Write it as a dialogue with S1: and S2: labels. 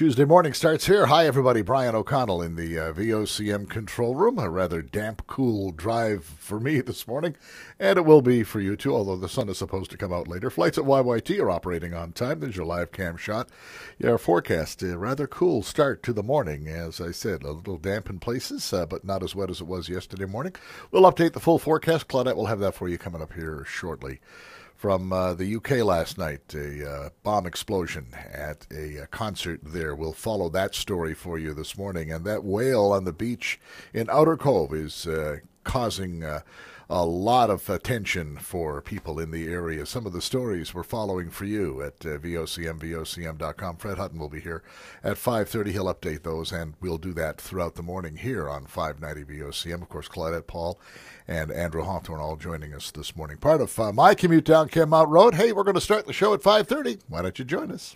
S1: Tuesday morning starts here. Hi, everybody. Brian O'Connell in the uh, VOCM control room. A rather damp, cool drive for me this morning, and it will be for you too, although the sun is supposed to come out later. Flights at YYT are operating on time. There's your live cam shot. Your forecast, a rather cool start to the morning. As I said, a little damp in places, uh, but not as wet as it was yesterday morning. We'll update the full forecast. Claudette will have that for you coming up here shortly from uh, the UK last night, a uh, bomb explosion at a, a, concert there. We'll follow that story for you this morning. And that whale on the beach in Outer Cove is uh, causing uh, a lot of attention for people in the area. Some of the stories we're following for you at uh, VOCM, VOCM.com. Fred Hutton will be here at 5.30. He'll update those, and we'll do that throughout the morning here on 590 VOCM. Of course, Claudette Paul and Andrew Hawthorne all joining us this morning. Part of uh, my commute down Kenmount Road. Hey, we're going to start the show at 5.30. Why don't you join us?